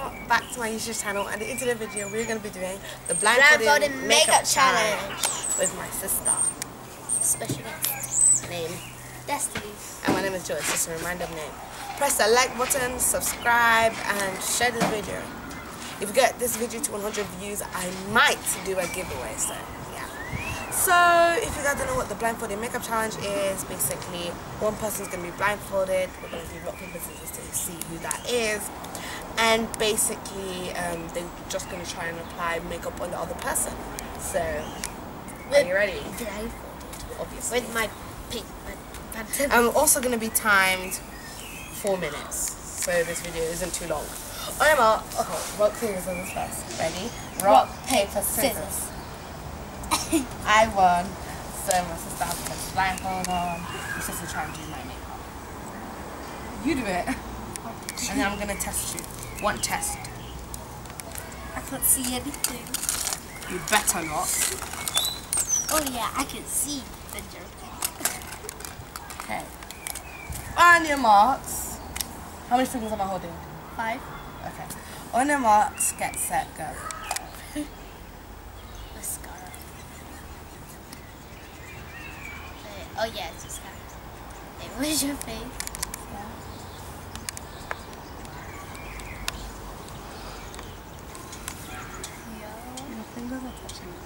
welcome back to my YouTube channel and in today's video we're going to be doing the blindfolded, Blindfolded makeup, makeup challenge challenge. with my sister Special guest. name Destiny. and my name is Joyce, just a reminder of name. Press the like button, subscribe and share this video. If we get this video to 100 views I might do a giveaway so yeah. So if you guys don't know what the blindfolded makeup challenge is, basically one person's going to be blindfolded, we're going to do rock paper scissors to see who that is and basically um, they're just going to try and apply makeup on the other person. So are you ready? Blindfolded. Obviously. With my pink phantom. I'm also going to be timed four minutes, so this video isn't too long. Oh, no, more. okay, rock, paper, scissors first. Ready? Rock, paper, scissors. I won, so my sister has to blindfold on. My sister trying to do my makeup. You do it, and then I'm going to test you. One test. I can't see anything. You better not. Oh yeah, I can see the jerky. Okay. On your marks. How many fingers am I holding? Five. Okay. On your marks, get set, go. Mascara. Wait, oh yeah, it's mascara. Where's your face? Your fingers touching the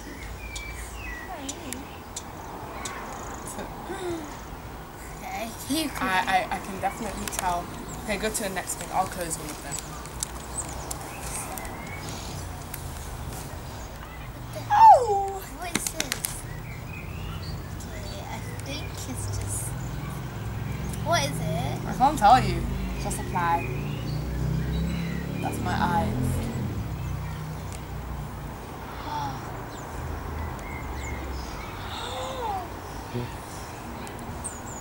Okay, you can. I, I, I can definitely tell. Okay, go to the next thing. I'll close one of them. Oh! What is this? I think it's just. What is it? I can't tell you. Just a apply. That's my eyes.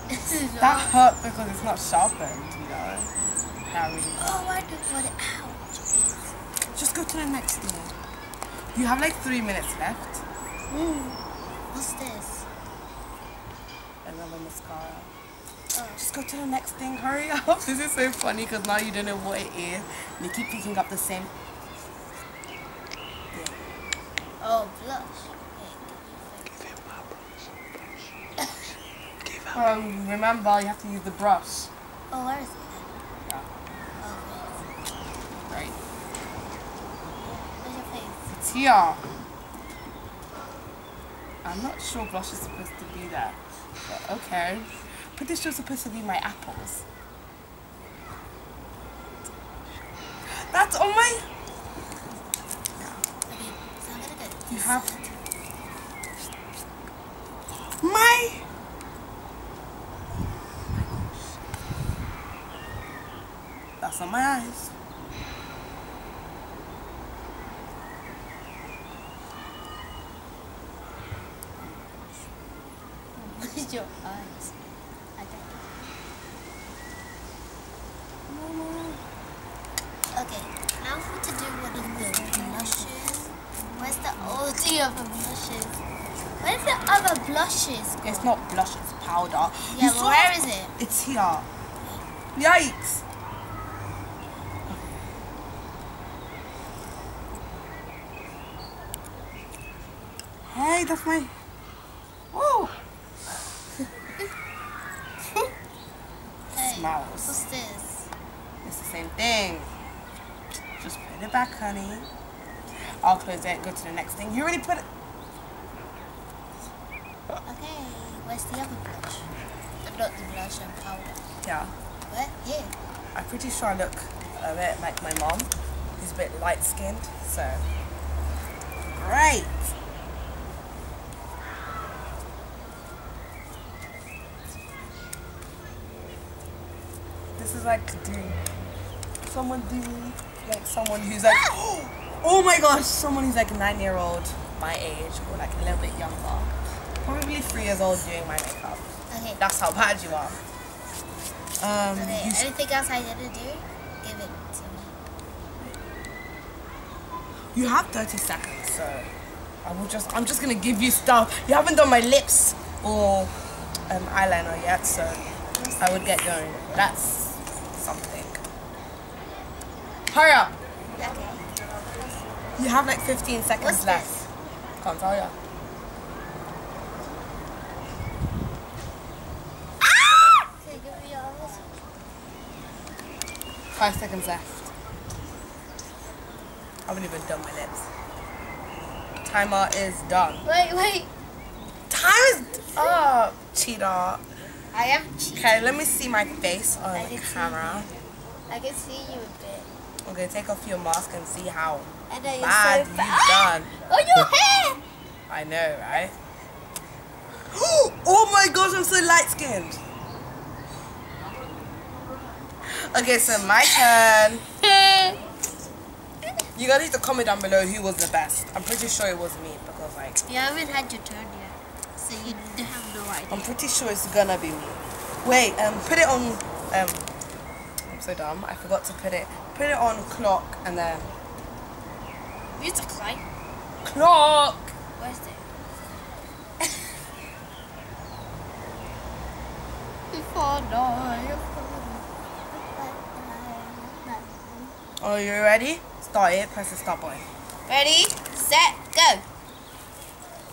This is That hurt because it's not sharpened, you know. Really. Oh, I don't want it out. Just go to the next thing. You have like three minutes left. Mm. What's this? Another mascara. Oh, Just go to the next thing. Hurry up. This is so funny because now you don't know what it is. And you keep picking up the same. oh blush. Um, remember, you have to use the brush. Oh, where is it? Yeah. Okay. Right. Where's your face? It's here. I'm not sure blush is supposed to be there. But okay. Pretty sure it's supposed to be my apples. That's on my. Okay, so I'm gonna go. You have. side. My. Eyes. Where's your eyes? I don't Okay, now I'm to do one of the blushes. Where's the OG of the blushes? Where's the other blushes? It's not blush, it's powder. Yeah, saw but where it? is it? It's here. Yikes. Hey, that's my. Whoa! Hey, Smells. what's this? It's the same thing. Just put it back, honey. I'll close it, go to the next thing. You already put it. Okay, where's the other blush? Not the blush and powder. Yeah. What? Here. I'm pretty sure I look a bit like my mom, who's a bit light skinned, so. Great! This is like doing. Someone doing. Like someone who's like. Oh my gosh! Someone who's like nine year old, my age, or like a little bit younger. Probably three years old doing my makeup. Okay. That's how bad you are. Um, Okay, you anything else I need to do? Give it to me. You have 30 seconds, so I will just I'm just gonna give you stuff. You haven't done my lips or um, eyeliner yet, so I would get going. That's something. Hurry up! Okay. You have like 15 seconds What's left. this? Can't tell ya. Okay, give me yours. Ah! Five seconds left. I haven't even done my lips. Timer is done. Wait, wait. Time is up, cheetah. I. Okay, let me see my face on I the camera. I can see you a bit. Okay, take off your mask and see how And bad so you've bad. done. Oh, your hair! I know, right? oh my gosh, I'm so light skinned. Okay, so my turn. You guys need to comment down below who was the best. I'm pretty sure it was me because like you haven't had your turn yet, so you don't have idea. I'm pretty sure it's gonna be me. Wait, um, put it on. Um, I'm so dumb. I forgot to put it. Put it on clock and then Music like. clock. Where's it? Before night. Are you ready? Start it. Press the start button. Ready, set, go.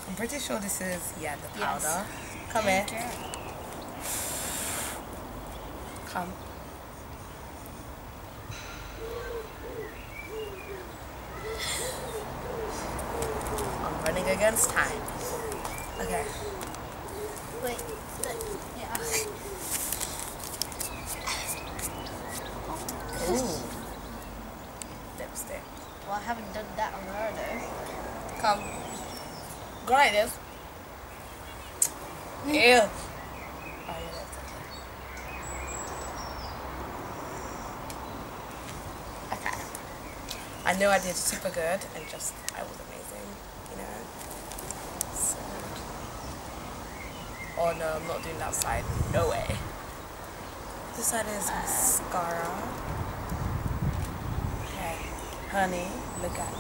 I'm pretty sure this is yeah the Yes. Come here. Come. I'm running against time. Okay. Wait. Yeah. Ooh. Lipstick. Well, I haven't done that on her though. Come. Go like this. Ew. Yeah. Okay. I know I did super good and just, I was amazing, you know. So. Oh no, I'm not doing that side. No way. This side is mascara. Okay. Honey, look at me.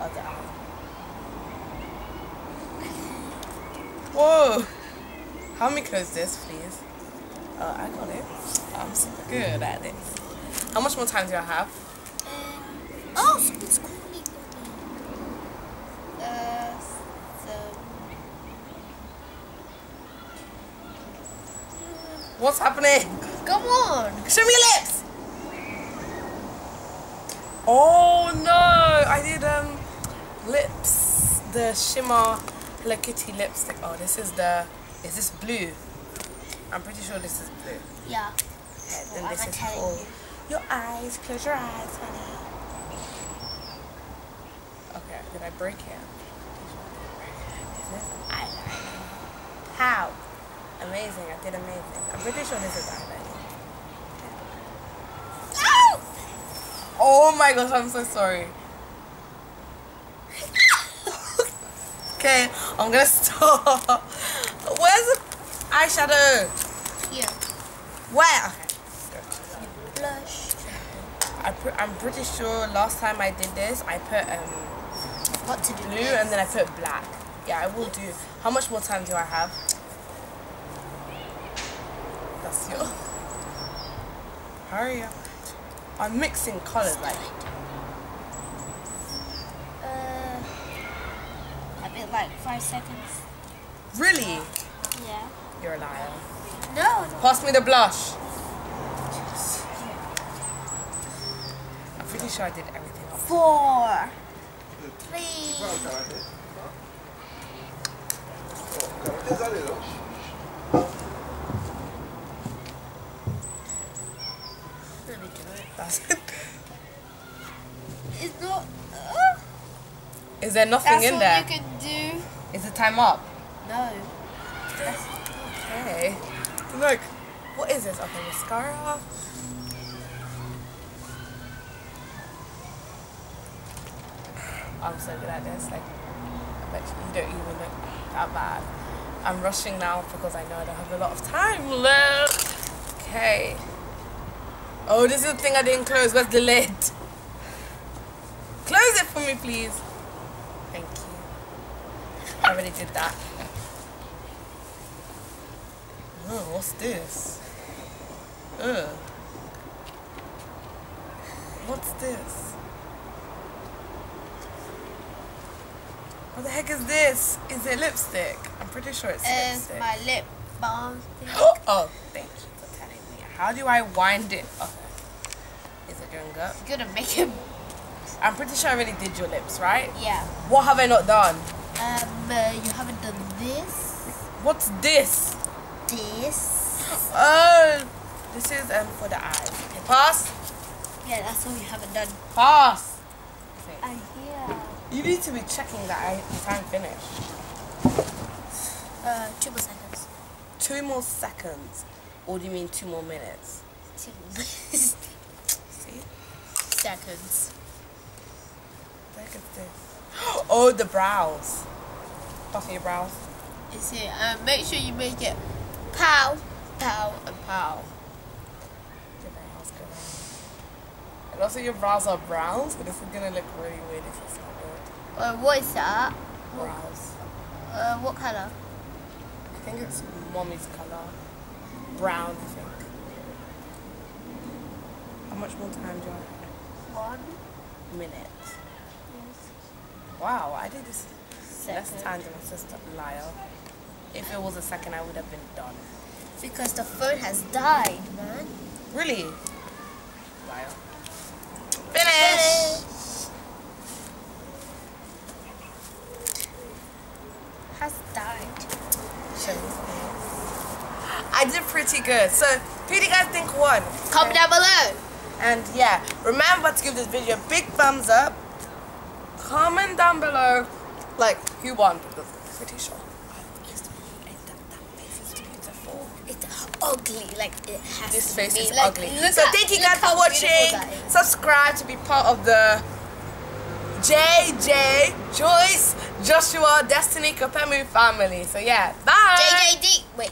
Other eye. Whoa! Help me close this, please. Oh, I got it. I'm super good at this. How much more time do I have? Oh, it's calling. Uh, so. What's happening? Come on. Show me your lips! Oh no! I did um lips. The shimmer Hello Kitty lipstick. Oh, this is the. Is this blue? I'm pretty sure this is blue. Yeah. Well, then I'm this is telling you. your eyes. Close your eyes, honey. Okay, did I break it? Is this eyeliner? How? Amazing, I did amazing. I'm pretty sure this is eyeliner. Oh my gosh, I'm so sorry. Okay, I'm gonna stop. Where's the eyeshadow? Here. Where? Okay. Blush. I pre- I'm pretty sure last time I did this, I put um, What to do? blue and then I put black. Yeah, I will do. How much more time do I have? That's your. Hurry up. I'm mixing colors like. Like five seconds. Really? Yeah. You're a liar. No. Pass me the blush. I'm pretty sure I did everything else. Four. Three. Let me do it. That's it. It's not. Uh, Is there nothing that's in there? you can do. Is the time up? No. Okay. Look. What is this? Okay, mascara. I'm so good at this. Like, I bet you don't even look that bad. I'm rushing now because I know I don't have a lot of time left. Okay. Oh, this is the thing I didn't close. Where's the lid? Close it for me, please. Already did that. Oh, what's this? Ugh. What's this? What the heck is this? Is it lipstick? I'm pretty sure it's It's lipstick. my lip balm thing. oh, thank you for telling me. How do I wind it up? Is it going up? You're gonna make it. I'm pretty sure I already did your lips, right? Yeah. What have I not done? Um, uh, you haven't done this. What's this? This. Oh, this is um for the eyes. Okay, pass. Yeah, that's all you haven't done. Pass. I hear. You need to be checking that I, I'm finished. Uh, two more seconds. Two more seconds. Or do you mean two more minutes? Two See? seconds. Look at this. Oh, the brows. Puffy your brows. Is it? Uh, make sure you make it pow, pow, and pow. Your brows go. And also your brows are brown, so this is gonna look really weird if it's not good. Uh, what is that? Brows. Uh, what color? I think it's mommy's color. Brown, I think. How much more time do I have? One. Minute. Wow, I did this less Second. time than my sister. Lyle. If it was a second, I would have been done. Because the phone has died, man. Really? Liar. Finish! Has died. I did pretty good. So, who do you guys think won? Comment down below. And yeah, remember to give this video a big thumbs up. Comment down below, like, who won. I'm pretty sure. I used to be- that, that face is beautiful. It's ugly. Like it has This to face be. is Like, ugly. So at- thank you guys for watching. Subscribe to be part of the JJ Joyce Joshua Destiny Kpemou family. So yeah, bye. JJD. Wait.